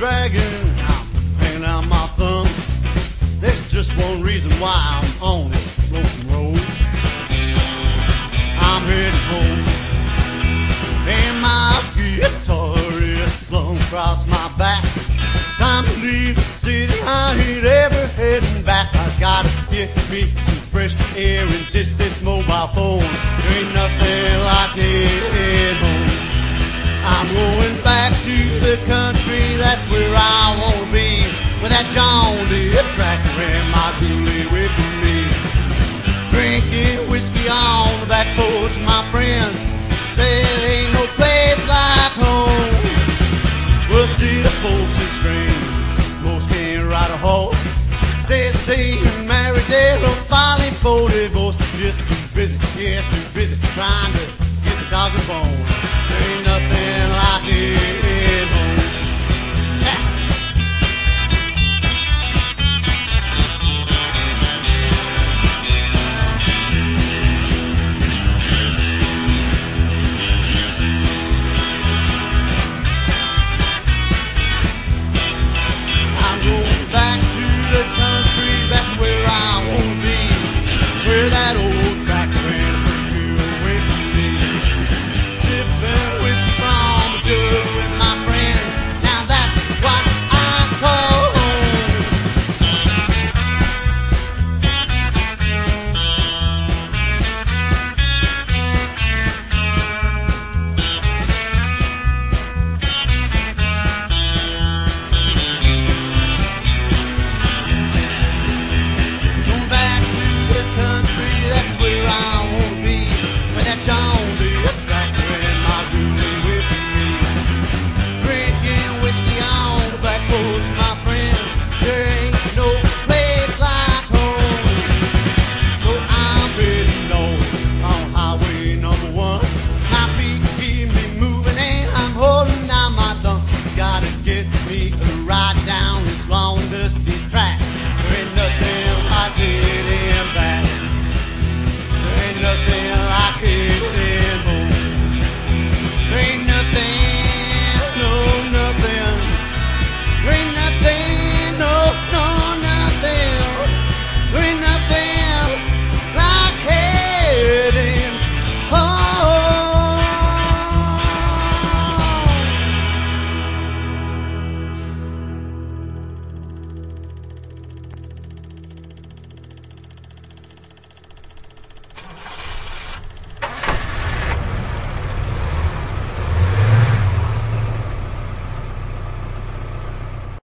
wagon. I'm hanging out my thumb. There's just one reason why I'm on this broken road. I'm heading home. And my guitar is slung across my back. Time to leave the city. I ain't ever heading back. I gotta get me some fresh air and just this mobile phone. There ain't nothing like it at home. I'm going back to the country, With that John Deere tractor and my dually whipping me. Drinking whiskey on the back porch, my friends. There ain't no place like home. Well, see the folks is strange. Most can't ride a horse. Instead of being married, they're filing for divorce. Just too busy, yeah, too busy